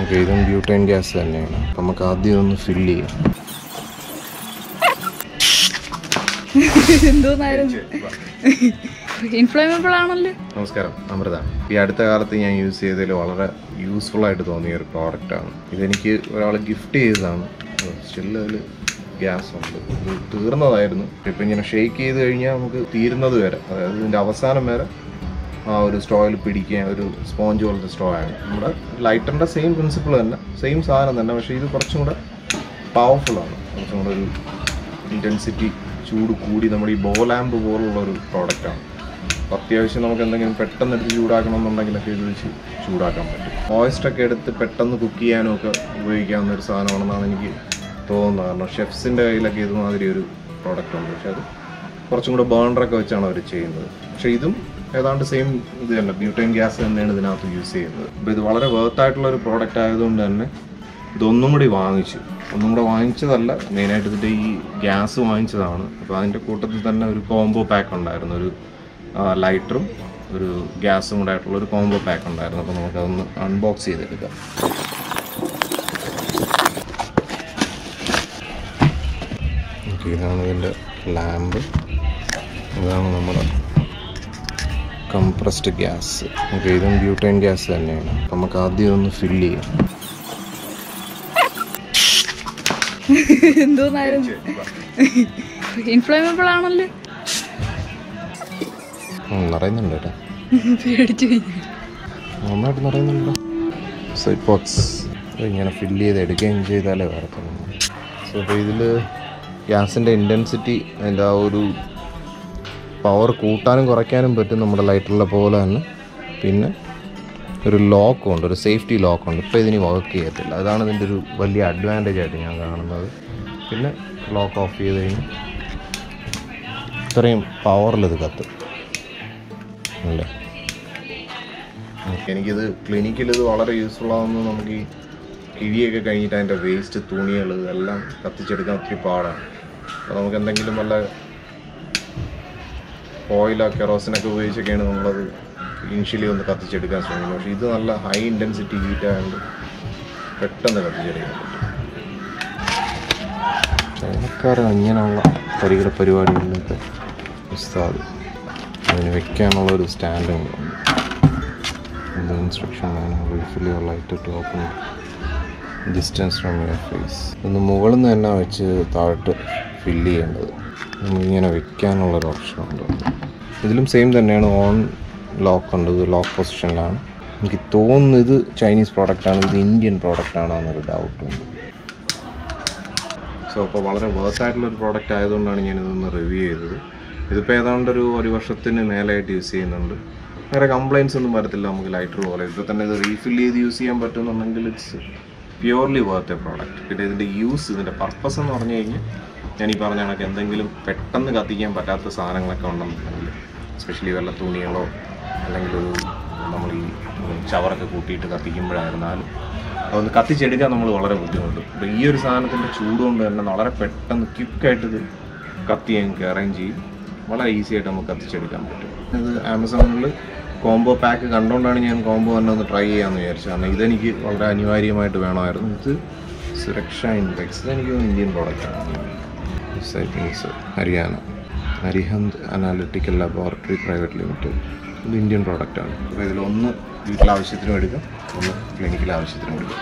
Okay ഇതും butane gas തന്നെയാണ്. അപ്പം നമുക്ക് ആദ്യം ഒന്ന് ഫില്ല് ചെയ്യാം. നമസ്കാരം അമൃത. ഈ അടുത്ത കാലത്ത് ഞാൻ യൂസ് ചെയ്തതിൽ വളരെ യൂസ്ഫുൾ ആയിട്ട് തോന്നിയ ഒരു പ്രോഡക്റ്റ് പ്രോഡക്റ്റാണ് ഇതെനിക്ക് ഒരാൾ ഗിഫ്റ്റ് ചെയ്തതാണ്. സ്റ്റിൽ ഗ്യാസ് ഉണ്ട്. ഇത് തീർന്നതായിരുന്നു. ഇപ്പം ഇങ്ങനെ ഷെയ്ക്ക് ചെയ്ത് കഴിഞ്ഞാൽ നമുക്ക് തീരുന്നത് വരെ അതായത് ഇതിന്റെ അവസാനം വരെ ആ ഒരു സ്ട്രോയിൽ പിടിക്കാൻ ഒരു സ്പോഞ്ച് പോലത്തെ സ്ട്രോ ആണ്. നമ്മുടെ ലൈറ്ററിന്റെ സെയിം പ്രിൻസിപ്പിൾ തന്നെ സെയിം സാധനം തന്നെ പക്ഷേ ഇത് കുറച്ചും കൂടെ പവർഫുള്ളാണ് കുറച്ചും കൂടെ ഒരു ഇന്റൻസിറ്റി ചൂട് കൂടി നമ്മുടെ ഈ ബോലാമ്പ് പോലുള്ള ഒരു പ്രോഡക്റ്റാണ് അത്യാവശ്യം നമുക്ക് എന്തെങ്കിലും പെട്ടെന്ന് എടുത്ത് ചൂടാക്കണമെന്നുണ്ടെങ്കിലൊക്കെ ഇത് വെച്ച് ചൂടാക്കാൻ പറ്റും. മോയിസ്റ്റൊക്കെ എടുത്ത് പെട്ടെന്ന് കുക്ക് ചെയ്യാനും ഒക്കെ ഉപയോഗിക്കാവുന്ന ഒരു സാധനമാണെന്നാണ് എനിക്ക് തോന്നുന്നത്. കാരണം ഷെഫ്സിന്റെ കയ്യിലൊക്കെ ഇതുമാതിരി ഒരു പ്രോഡക്റ്റ് ഉണ്ട്. പക്ഷെ അത് കുറച്ചും കൂടെ ബേണറൊക്കെ വെച്ചാണ് അവർ ചെയ്യുന്നത്. പക്ഷേ ഇതും ഏതാണ്ട് സെയിം ഇത് തന്നെ ബ്യൂട്ടൈൻ ഗ്യാസ് തന്നെയാണ് ഇതിനകത്ത് യൂസ് ചെയ്യുന്നത്. അപ്പോൾ ഇത് വളരെ വേർത്തായിട്ടുള്ള ഒരു പ്രോഡക്റ്റ് ആയതുകൊണ്ട് തന്നെ ഇതൊന്നും കൂടി വാങ്ങിച്ചു. ഒന്നും കൂടെ വാങ്ങിച്ചതല്ല മെയിനായിട്ട് ഇതിന്റെ ഈ ഗ്യാസ് വാങ്ങിച്ചതാണ്. അപ്പോൾ അതിന്റെ കൂട്ടത്തിൽ തന്നെ ഒരു കോംബോ പാക്ക് ഉണ്ടായിരുന്നു. ഒരു ലൈറ്ററും ഒരു ഗ്യാസും കൂടെ ആയിട്ടുള്ള ഒരു കോംബോ പാക്ക് ഉണ്ടായിരുന്നു. അപ്പോൾ നമുക്കതൊന്ന് അൺബോക്സ് ചെയ്തെടുക്കാം. ഇതാണ് ഇതിന്റെ ലാമ്പ് ഇതാണ് നമ്മുടെ കംപ്രസ്ഡ് ഗ്യാസ് ഓക്കെ ഇതും ബ്യൂട്ടൈൻ ഗ്യാസ് തന്നെയാണ്. നമുക്ക് ആദ്യം ഒന്ന് ഫില്ല് ചെയ്യാം. എന്തോന്നായിരുന്നു ഇൻഫ്ലേമബിൾ ആണല്ലോ? ഉം, നിറയുന്നുണ്ട് കേട്ടോ. പേടിച്ചു കഴിഞ്ഞു. നന്നായിട്ട് നിറയുന്നുണ്ടോ സൈപ്പോക്സ് ഇങ്ങനെ ഫില്ല് ചെയ്ത് എടുക്കുകയും ചെയ്താലേ വേറെ സോ അപ്പോൾ ഇതിൽ ഗ്യാസിന്റെ ഇന്റൻസിറ്റി അതിന്റെ ആ ഒരു പവർ കൂട്ടാനും കുറയ്ക്കാനും പറ്റും നമ്മുടെ ലൈറ്ററിലെ പോലെ തന്നെ. പിന്നെ ഒരു ലോക്കും ഉണ്ട് ഒരു സേഫ്റ്റി ലോക്കുണ്ട് ഇപ്പോൾ ഇതിന് വർക്ക് ചെയ്യത്തില്ല. അതാണ് ഇതിന്റെ ഒരു വലിയ അഡ്വാന്റേജ് ആയിട്ട് ഞാൻ കാണുന്നത്. പിന്നെ ലോക്ക് ഓഫ് ചെയ്ത് കഴിഞ്ഞ് ഇത്രയും പവറിൽ ഇത് കത്തും. അല്ലേ? എനിക്കിത് ക്ലിനിക്കിൽ ഇത് വളരെ യൂസ്ഫുൾ ആവുന്നത് നമുക്ക് ഈ കിഴിയൊക്കെ കഴിഞ്ഞിട്ട് അതിന്റെ വേസ്റ്റ് തുണികൾ ഇതെല്ലാം കത്തിച്ചെടുക്കാൻ ഒത്തിരി പാടാണ്. അപ്പോൾ നമുക്ക് എന്തെങ്കിലും വല്ല ഓയിലോ കെറോസിനൊക്കെ ഉപയോഗിച്ചൊക്കെയാണ് നമ്മളത് ഇനിഷ്യലി ഒന്ന് കത്തിച്ചെടുക്കാൻ ശ്രമിക്കുന്നത്. പക്ഷേ ഇത് നല്ല ഹൈ ഇന്റൻസിറ്റി ഹീറ്റ് ആയതുകൊണ്ട് പെട്ടെന്ന് കത്തിച്ചെടുക്കാൻ പറ്റും. ചൈനക്കാരാണ് ഇങ്ങനെയുള്ള പരികര പരിപാടികളിലൊക്കെ ഉസ്താദ് അതിന് വെക്കാനുള്ള ഒരു സ്റ്റാൻഡും ഉണ്ട്. Instruction instruction manual refill your lighter from your face ഒന്ന് മുകളിൽ നിന്ന് തന്നെ വെച്ച് താഴോട്ട് ഫില്ല് ചെയ്യേണ്ടത്. നമുക്കിങ്ങനെ വെക്കാനുള്ളൊരു ഓപ്ഷൻ ഉണ്ട്. ഇതിലും സെയിം തന്നെയാണ് ഓൺ ലോക്ക് ഉണ്ട്. ഇത് ലോക്ക് പൊസിഷനിലാണ് എനിക്ക് തോന്നുന്നു ഇത് ചൈനീസ് പ്രോഡക്റ്റാണ് ഇത് ഇന്ത്യൻ പ്രോഡക്റ്റാണോ എന്നൊരു ഡൗട്ട് ഉണ്ട്. സോ അപ്പോൾ വളരെ ഒരു പ്രോഡക്റ്റ് ആയതുകൊണ്ടാണ് ഞാനിതൊന്ന് റിവ്യൂ ചെയ്തത്. ഇതിപ്പോൾ ഏതാണ്ട് ഒരു ഒരു വർഷത്തിന് മേലായിട്ട് യൂസ് ചെയ്യുന്നുണ്ട്. വേറെ കംപ്ലയിൻസ് ഒന്നും വരത്തില്ല നമുക്ക് ലൈറ്റർ പോലെ. ഇപ്പോൾ തന്നെ ഇത് റീഫിൽ ചെയ്ത് യൂസ് ചെയ്യാൻ പറ്റുന്നുണ്ടെങ്കിൽ it's purely worth a product പിന്നെ ഇതിന്റെ യൂസ് ഇതിന്റെ പർപ്പസ് എന്ന് പറഞ്ഞു കഴിഞ്ഞാൽ ഞാൻ ഈ പറഞ്ഞ കണക്ക് എന്തെങ്കിലും പെട്ടെന്ന് കത്തിക്കാൻ പറ്റാത്ത സാധനങ്ങളൊക്കെ ഉണ്ടെന്നുണ്ടെങ്കിൽ സ്പെഷ്യലി വല്ല തുണികളോ അല്ലെങ്കിൽ ഒരു നമ്മൾ ഈ ചവറൊക്കെ കൂട്ടിയിട്ട് കത്തിക്കുമ്പോഴായിരുന്നാലും അതൊന്ന് കത്തിച്ചെടുക്കാൻ നമ്മൾ വളരെ ബുദ്ധിമുട്ടും. അപ്പോൾ ഈ ഒരു സാധനത്തിന്റെ ചൂട് കൊണ്ട് തന്നെ വളരെ പെട്ടെന്ന് ക്വിക്കായിട്ട് ഇത് കത്തി ഞങ്ങൾക്ക് അറേഞ്ച് ചെയ്യും. വളരെ ഈസി ആയിട്ട് നമുക്ക് കത്തിച്ചെടുക്കാൻ പറ്റും. ഇത് ആമസോണിൽ കോംബോ പാക്ക് കണ്ടുകൊണ്ടാണ് ഞാൻ കോംബോ തന്നെ ഒന്ന് ട്രൈ ചെയ്യാമെന്ന് വിചാരിച്ചത്. കാരണം ഇതെനിക്ക് വളരെ അനിവാര്യമായിട്ട് വേണമായിരുന്നു. ഇത് സുരക്ഷ ഇൻഡെക്സ് ഇതെനിക്ക് ഇന്ത്യൻ പ്രോഡക്റ്റാണ് Haryana. Harihant analytical laboratory private limited ഇത് ഇന്ത്യൻ പ്രോഡക്റ്റാണ് അപ്പോൾ ഇതിലൊന്ന് വീട്ടിലാവശ്യത്തിനും എടുക്കും. ഒന്ന് ക്ലിനിക്കൽ ആവശ്യത്തിനും എടുക്കും.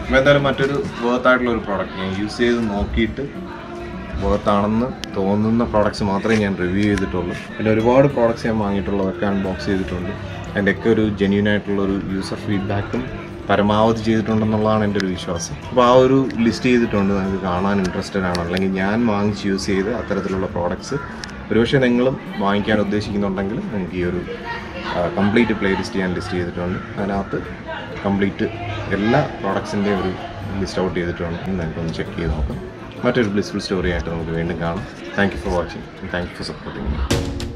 അപ്പോൾ എന്തായാലും മറ്റൊരു വേർത്തായിട്ടുള്ള ഒരു പ്രോഡക്റ്റ് ഞാൻ യൂസ് ചെയ്ത് നോക്കിയിട്ട് വേർത്താണെന്ന് തോന്നുന്ന പ്രോഡക്റ്റ്സ് മാത്രമേ ഞാൻ റിവ്യൂ ചെയ്തിട്ടുള്ളൂ. പിന്നെ ഒരുപാട് പ്രോഡക്റ്റ്സ് ഞാൻ വാങ്ങിയിട്ടുള്ളതൊക്കെ അൺബോക്സ് ചെയ്തിട്ടുണ്ട്. അതിന്റെയൊക്കെ ഒരു ജെന്യൂൻ ആയിട്ടുള്ളൊരു യൂസർ ഫീഡ്ബാക്കും പരമാവധി ചെയ്തിട്ടുണ്ടെന്നുള്ളതാണ് എന്റെ ഒരു വിശ്വാസം. അപ്പോൾ ആ ഒരു ലിസ്റ്റ് ചെയ്തിട്ടുണ്ട്. നിങ്ങൾക്ക് കാണാൻ ഇൻട്രസ്റ്റഡ് ആണ്. അല്ലെങ്കിൽ ഞാൻ വാങ്ങിച്ച് യൂസ് ചെയ്ത് അത്തരത്തിലുള്ള പ്രോഡക്റ്റ്സ് ഒരുപക്ഷെ നിങ്ങളും വാങ്ങിക്കാൻ ഉദ്ദേശിക്കുന്നുണ്ടെങ്കിൽ നിങ്ങൾക്ക് ഈ ഒരു കംപ്ലീറ്റ് പ്ലേ ലിസ്റ്റ് ഞാൻ ലിസ്റ്റ് ചെയ്തിട്ടുണ്ട്. അതിനകത്ത് കംപ്ലീറ്റ് എല്ലാ പ്രോഡക്ട്സിന്റെയും ഒരു ലിസ്റ്റ് ഔട്ട് ചെയ്തിട്ടുണ്ട്. നിങ്ങൾക്കൊന്ന് ചെക്ക് ചെയ്ത് നോക്കാം. മറ്റൊരു ബ്ലിസ്ഫുൾ സ്റ്റോറിയായിട്ട് നമുക്ക് വീണ്ടും കാണാം. Thank you for watching thank you for supporting